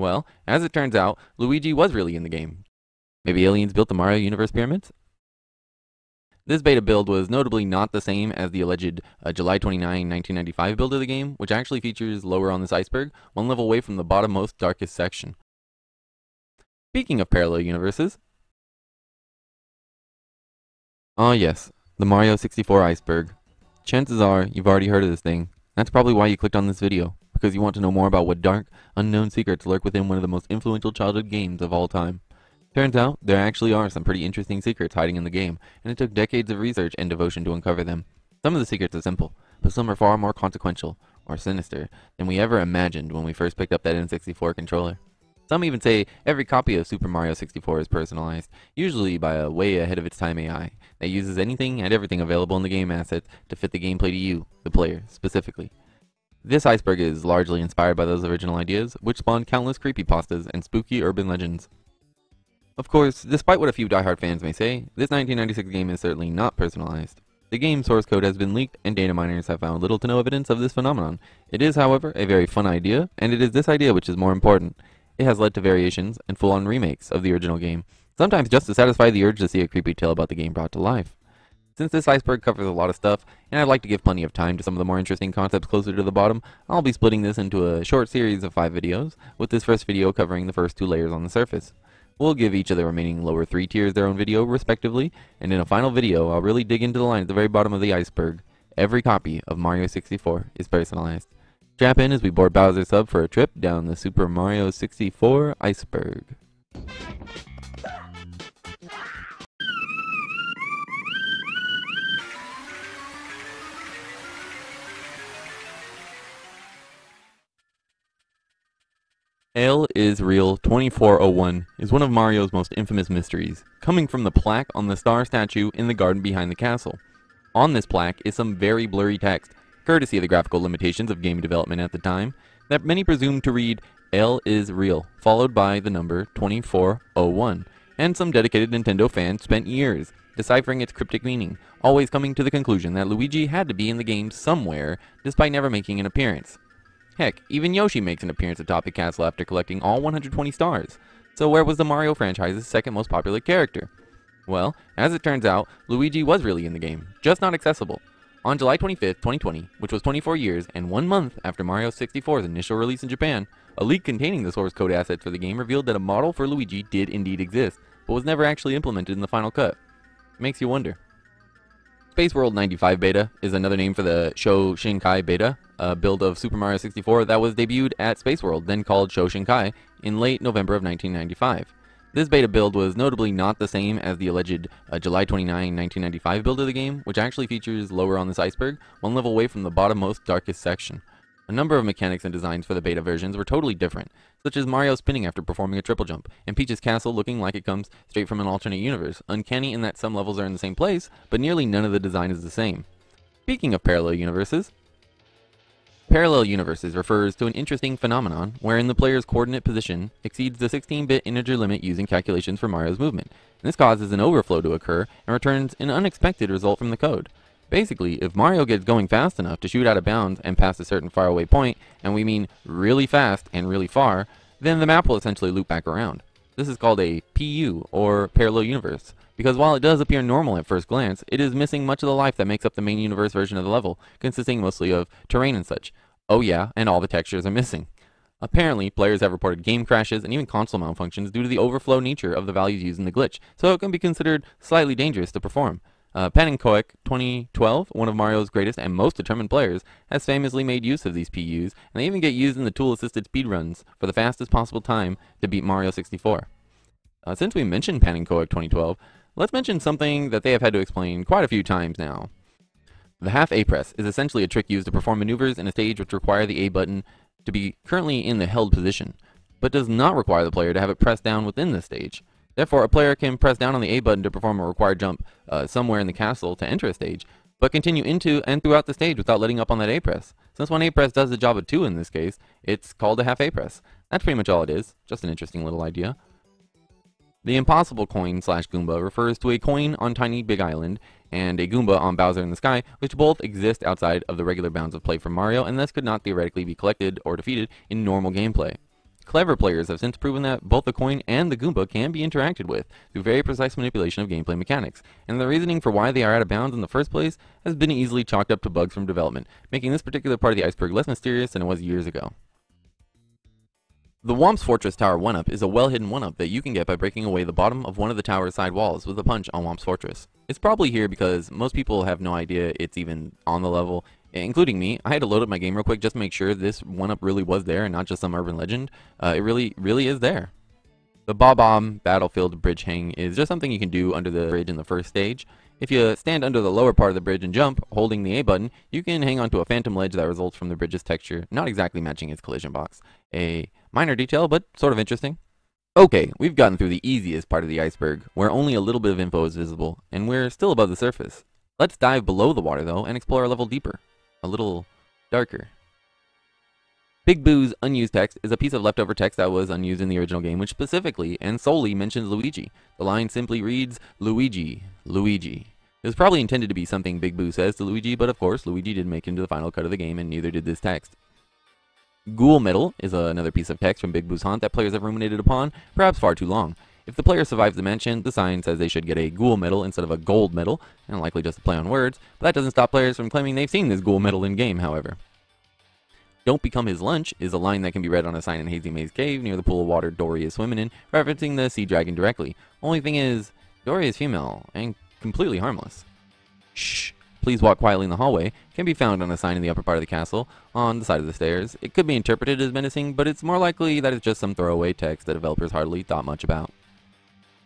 Well, as it turns out, Luigi was really in the game. Maybe aliens built the Mario Universe pyramids? This beta build was notably not the same as the alleged uh, July 29, 1995 build of the game, which actually features lower on this iceberg, one level away from the bottommost darkest section. Speaking of parallel universes, oh yes, the Mario 64 iceberg. Chances are you've already heard of this thing. That's probably why you clicked on this video, because you want to know more about what dark, unknown secrets lurk within one of the most influential childhood games of all time. Turns out, there actually are some pretty interesting secrets hiding in the game, and it took decades of research and devotion to uncover them. Some of the secrets are simple, but some are far more consequential, or sinister, than we ever imagined when we first picked up that N64 controller. Some even say every copy of Super Mario 64 is personalized, usually by a way ahead of its time AI, that uses anything and everything available in the game assets to fit the gameplay to you, the player, specifically. This iceberg is largely inspired by those original ideas, which spawned countless creepypastas and spooky urban legends. Of course, despite what a few die-hard fans may say, this 1996 game is certainly not personalized. The game's source code has been leaked, and data miners have found little to no evidence of this phenomenon. It is, however, a very fun idea, and it is this idea which is more important. It has led to variations and full-on remakes of the original game, sometimes just to satisfy the urge to see a creepy tale about the game brought to life. Since this iceberg covers a lot of stuff, and I'd like to give plenty of time to some of the more interesting concepts closer to the bottom, I'll be splitting this into a short series of 5 videos, with this first video covering the first two layers on the surface. We'll give each of the remaining lower three tiers their own video, respectively, and in a final video, I'll really dig into the line at the very bottom of the iceberg. Every copy of Mario 64 is personalized. Strap in as we board Bowser's sub for a trip down the Super Mario 64 iceberg. L is Real 2401 is one of Mario's most infamous mysteries, coming from the plaque on the star statue in the garden behind the castle. On this plaque is some very blurry text, courtesy of the graphical limitations of game development at the time, that many presumed to read L is Real, followed by the number 2401, and some dedicated Nintendo fans spent years deciphering its cryptic meaning, always coming to the conclusion that Luigi had to be in the game somewhere, despite never making an appearance. Heck, even Yoshi makes an appearance at Topic Castle after collecting all 120 stars. So where was the Mario franchise's second most popular character? Well, as it turns out, Luigi was really in the game, just not accessible. On July 25, 2020, which was 24 years and one month after Mario 64's initial release in Japan, a leak containing the source code assets for the game revealed that a model for Luigi did indeed exist, but was never actually implemented in the final cut. Makes you wonder. Space World 95 Beta is another name for the Shoshinkai Beta, a build of Super Mario 64 that was debuted at Space World, then called Shoshinkai, in late November of 1995. This beta build was notably not the same as the alleged uh, July 29, 1995 build of the game, which actually features lower on this iceberg, one level away from the bottommost darkest section. A number of mechanics and designs for the beta versions were totally different, such as Mario spinning after performing a triple jump, and Peach's castle looking like it comes straight from an alternate universe, uncanny in that some levels are in the same place, but nearly none of the design is the same. Speaking of parallel universes, Parallel universes refers to an interesting phenomenon wherein the player's coordinate position exceeds the 16-bit integer limit using calculations for Mario's movement. This causes an overflow to occur and returns an unexpected result from the code. Basically, if Mario gets going fast enough to shoot out of bounds and past a certain faraway point, and we mean really fast and really far, then the map will essentially loop back around. This is called a PU, or parallel universe, because while it does appear normal at first glance, it is missing much of the life that makes up the main universe version of the level, consisting mostly of terrain and such. Oh yeah, and all the textures are missing. Apparently, players have reported game crashes and even console malfunctions due to the overflow nature of the values used in the glitch, so it can be considered slightly dangerous to perform. Uh, Panenkoek 2012, one of Mario's greatest and most determined players, has famously made use of these PUs, and they even get used in the tool-assisted speedruns for the fastest possible time to beat Mario 64. Uh, since we mentioned pannenkoek2012, let's mention something that they have had to explain quite a few times now. The half A press is essentially a trick used to perform maneuvers in a stage which require the A button to be currently in the held position, but does not require the player to have it pressed down within the stage. Therefore, a player can press down on the A button to perform a required jump uh, somewhere in the castle to enter a stage, but continue into and throughout the stage without letting up on that A press. Since one A press does the job of two in this case, it's called a half A press. That's pretty much all it is, just an interesting little idea. The impossible coin slash Goomba refers to a coin on Tiny Big Island and a Goomba on Bowser in the Sky, which both exist outside of the regular bounds of play for Mario and thus could not theoretically be collected or defeated in normal gameplay. Clever players have since proven that both the coin and the Goomba can be interacted with through very precise manipulation of gameplay mechanics, and the reasoning for why they are out of bounds in the first place has been easily chalked up to bugs from development, making this particular part of the iceberg less mysterious than it was years ago. The Whomp's Fortress Tower 1-Up is a well-hidden 1-Up that you can get by breaking away the bottom of one of the tower's side walls with a punch on Whomp's Fortress. It's probably here because most people have no idea it's even on the level, including me. I had to load up my game real quick just to make sure this 1-Up really was there and not just some urban legend. Uh, it really, really is there. The Bob-omb Battlefield Bridge Hang is just something you can do under the bridge in the first stage. If you stand under the lower part of the bridge and jump, holding the A button, you can hang onto a phantom ledge that results from the bridge's texture, not exactly matching its collision box. A minor detail, but sort of interesting. Okay, we've gotten through the easiest part of the iceberg, where only a little bit of info is visible, and we're still above the surface. Let's dive below the water, though, and explore a level deeper. A little darker. Big Boo's unused text is a piece of leftover text that was unused in the original game, which specifically and solely mentions Luigi. The line simply reads, Luigi, Luigi. It was probably intended to be something Big Boo says to Luigi, but of course, Luigi didn't make into the final cut of the game, and neither did this text. Ghoul Medal is another piece of text from Big Boo's Haunt that players have ruminated upon, perhaps far too long. If the player survives the mention, the sign says they should get a Ghoul Medal instead of a Gold Medal, and likely just a play on words, but that doesn't stop players from claiming they've seen this Ghoul Medal in-game, however. Don't become his lunch is a line that can be read on a sign in Hazy Maze Cave near the pool of water Dorrie is swimming in, referencing the sea dragon directly. Only thing is, Dorrie is female, and completely harmless. Shh, please walk quietly in the hallway can be found on a sign in the upper part of the castle, on the side of the stairs. It could be interpreted as menacing, but it's more likely that it's just some throwaway text that developers hardly thought much about.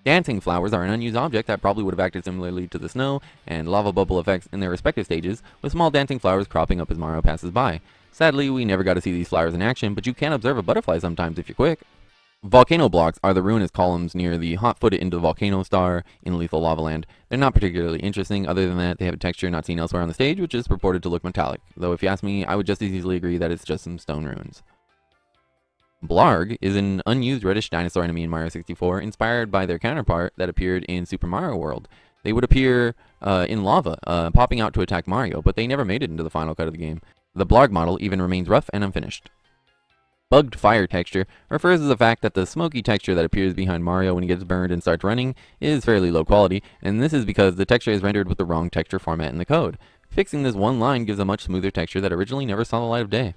Dancing flowers are an unused object that probably would have acted similarly to the snow and lava bubble effects in their respective stages, with small dancing flowers cropping up as Mario passes by. Sadly, we never got to see these flowers in action, but you can observe a butterfly sometimes if you're quick. Volcano blocks are the ruinous columns near the hot-footed into the volcano star in Lethal Lava Land. They're not particularly interesting, other than that they have a texture not seen elsewhere on the stage, which is purported to look metallic, though if you ask me, I would just as easily agree that it's just some stone ruins. Blargg is an unused reddish dinosaur enemy in Mario 64, inspired by their counterpart that appeared in Super Mario World. They would appear uh, in lava, uh, popping out to attack Mario, but they never made it into the final cut of the game. The Blargg model even remains rough and unfinished. Bugged fire texture refers to the fact that the smoky texture that appears behind Mario when he gets burned and starts running is fairly low quality, and this is because the texture is rendered with the wrong texture format in the code. Fixing this one line gives a much smoother texture that originally never saw the light of day.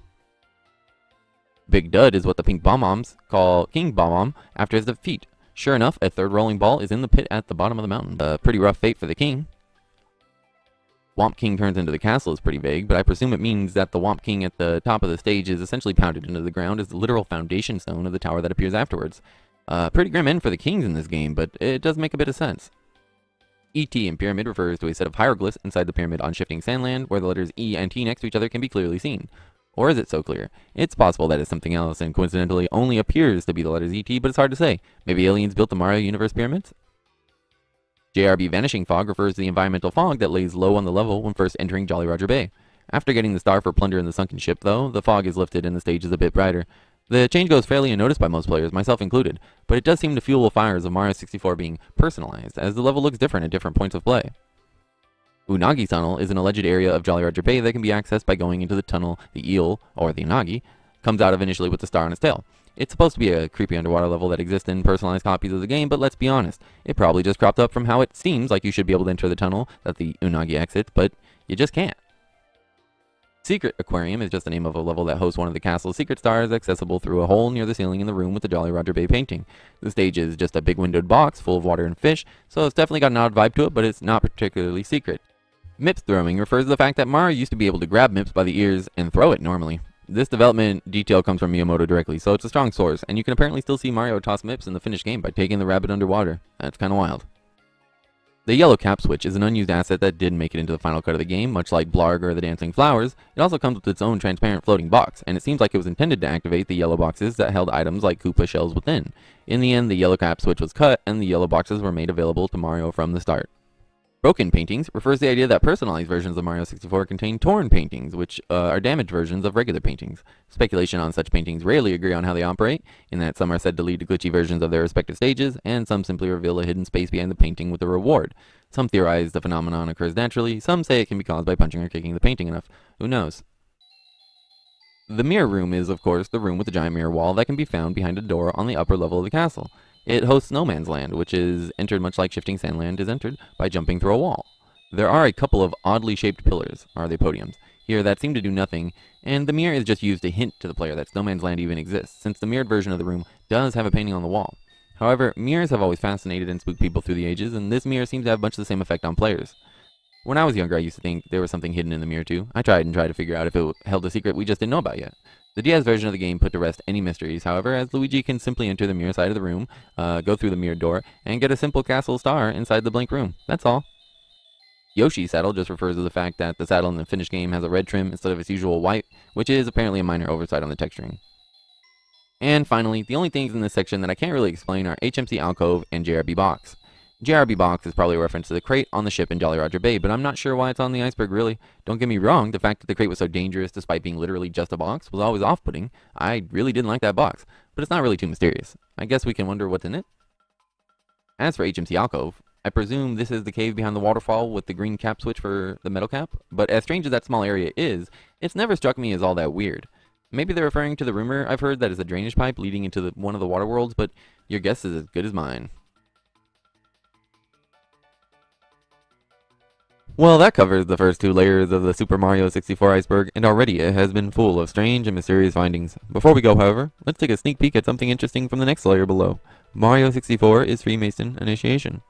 Big Dud is what the Pink Bob-ombs call King Bob-omb after his defeat. Sure enough, a third rolling ball is in the pit at the bottom of the mountain. A pretty rough fate for the king. Whomp King turns into the castle is pretty vague, but I presume it means that the Whomp King at the top of the stage is essentially pounded into the ground as the literal foundation stone of the tower that appears afterwards. Uh, pretty grim end for the kings in this game, but it does make a bit of sense. ET in Pyramid refers to a set of hieroglyphs inside the pyramid on shifting sandland, where the letters E and T next to each other can be clearly seen. Or is it so clear? It's possible that it's something else, and coincidentally only appears to be the letters ET, but it's hard to say. Maybe aliens built the Mario Universe pyramids? JRB Vanishing Fog refers to the environmental fog that lays low on the level when first entering Jolly Roger Bay. After getting the star for plunder in the sunken ship, though, the fog is lifted and the stage is a bit brighter. The change goes fairly unnoticed by most players, myself included, but it does seem to fuel the fires of Mario 64 being personalized, as the level looks different at different points of play. Unagi Tunnel is an alleged area of Jolly Roger Bay that can be accessed by going into the tunnel the eel, or the Unagi, comes out of initially with the star on its tail. It's supposed to be a creepy underwater level that exists in personalized copies of the game, but let's be honest, it probably just cropped up from how it seems like you should be able to enter the tunnel that the Unagi exits, but you just can't. Secret Aquarium is just the name of a level that hosts one of the castle's secret stars accessible through a hole near the ceiling in the room with the Jolly Roger Bay painting. The stage is just a big windowed box full of water and fish, so it's definitely got an odd vibe to it, but it's not particularly secret. Mips throwing refers to the fact that Mario used to be able to grab Mips by the ears and throw it normally. This development detail comes from Miyamoto directly, so it's a strong source, and you can apparently still see Mario toss Mips in the finished game by taking the rabbit underwater. That's kinda wild. The yellow cap switch is an unused asset that didn't make it into the final cut of the game, much like Blargg or the Dancing Flowers. It also comes with its own transparent floating box, and it seems like it was intended to activate the yellow boxes that held items like Koopa shells within. In the end, the yellow cap switch was cut, and the yellow boxes were made available to Mario from the start. Broken paintings refers to the idea that personalized versions of Mario 64 contain torn paintings, which uh, are damaged versions of regular paintings. Speculation on such paintings rarely agree on how they operate, in that some are said to lead to glitchy versions of their respective stages, and some simply reveal a hidden space behind the painting with a reward. Some theorize the phenomenon occurs naturally, some say it can be caused by punching or kicking the painting enough. Who knows? The mirror room is, of course, the room with the giant mirror wall that can be found behind a door on the upper level of the castle. It hosts no man's land, which is entered much like shifting sandland is entered by jumping through a wall. There are a couple of oddly shaped pillars, are they podiums, here that seem to do nothing, and the mirror is just used to hint to the player that No Man's Land even exists, since the mirrored version of the room does have a painting on the wall. However, mirrors have always fascinated and spooked people through the ages, and this mirror seems to have much the same effect on players. When I was younger, I used to think there was something hidden in the mirror too. I tried and tried to figure out if it held a secret we just didn't know about yet. The DS version of the game put to rest any mysteries, however, as Luigi can simply enter the mirror side of the room, uh, go through the mirrored door, and get a simple castle star inside the blank room. That's all. Yoshi's saddle just refers to the fact that the saddle in the finished game has a red trim instead of its usual white, which is apparently a minor oversight on the texturing. And finally, the only things in this section that I can't really explain are HMC Alcove and JRB Box. JRB Box is probably a reference to the crate on the ship in Jolly Roger Bay, but I'm not sure why it's on the iceberg really. Don't get me wrong, the fact that the crate was so dangerous despite being literally just a box was always off-putting. I really didn't like that box, but it's not really too mysterious. I guess we can wonder what's in it. As for HMC Alcove, I presume this is the cave behind the waterfall with the green cap switch for the metal cap, but as strange as that small area is, it's never struck me as all that weird. Maybe they're referring to the rumor I've heard that is a drainage pipe leading into the, one of the water worlds, but your guess is as good as mine. Well, that covers the first two layers of the Super Mario 64 iceberg, and already it has been full of strange and mysterious findings. Before we go, however, let's take a sneak peek at something interesting from the next layer below. Mario 64 is Freemason Initiation.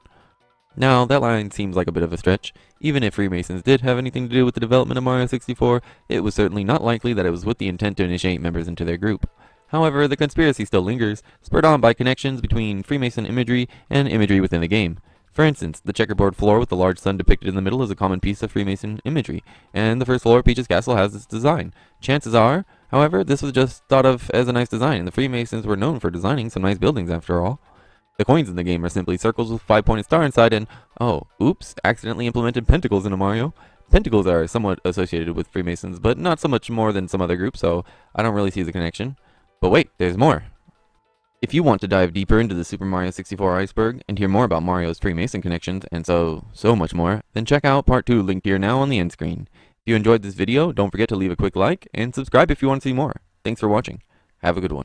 Now, that line seems like a bit of a stretch. Even if Freemasons did have anything to do with the development of Mario 64, it was certainly not likely that it was with the intent to initiate members into their group. However, the conspiracy still lingers, spurred on by connections between Freemason imagery and imagery within the game. For instance, the checkerboard floor with the large sun depicted in the middle is a common piece of Freemason imagery, and the first floor of Peach's castle has this design. Chances are, however, this was just thought of as a nice design, and the Freemasons were known for designing some nice buildings after all. The coins in the game are simply circles with five-pointed star inside and, oh, oops, accidentally implemented pentacles into Mario. Pentacles are somewhat associated with Freemasons, but not so much more than some other groups, so I don't really see the connection. But wait, there's more. If you want to dive deeper into the Super Mario 64 iceberg and hear more about Mario's Freemason connections and so, so much more, then check out part 2 linked here now on the end screen. If you enjoyed this video, don't forget to leave a quick like and subscribe if you want to see more. Thanks for watching. Have a good one.